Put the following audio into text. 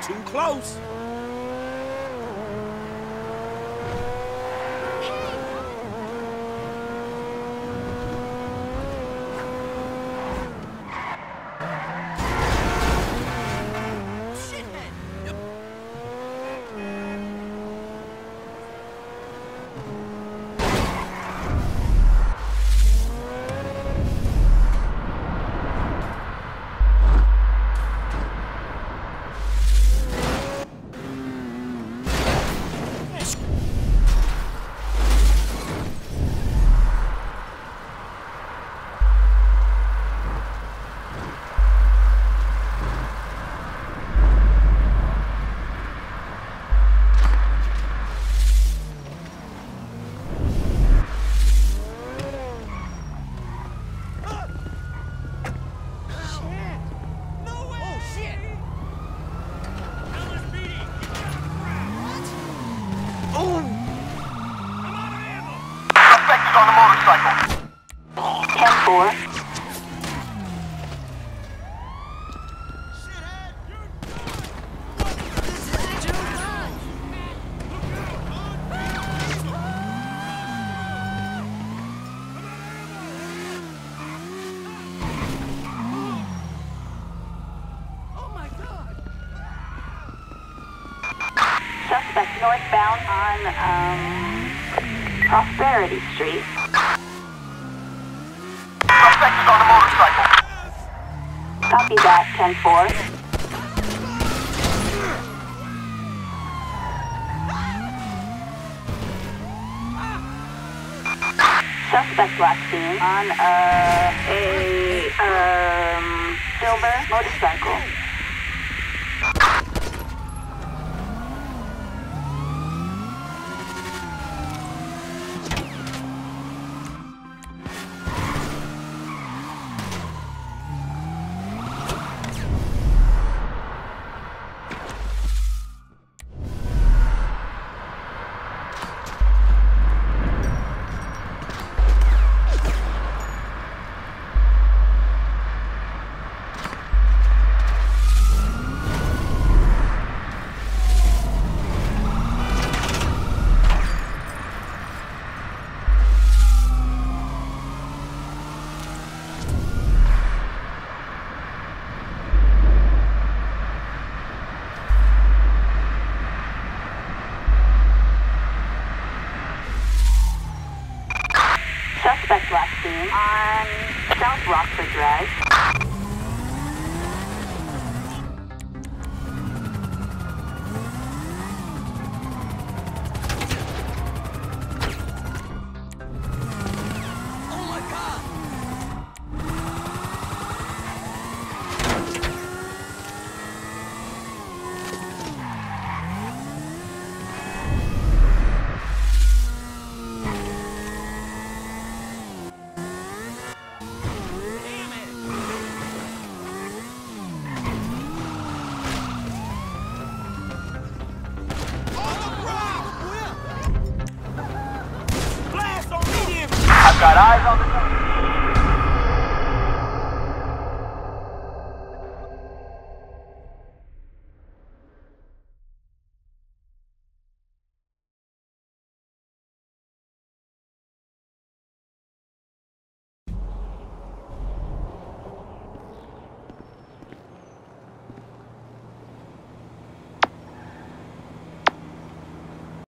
too close. 10-4. Suspect northbound on um, Prosperity Street. On motorcycle. Copy that, 10-4. Suspect last seen on uh, a um, silver motorcycle. Suspect last seen on South Rockford Drive.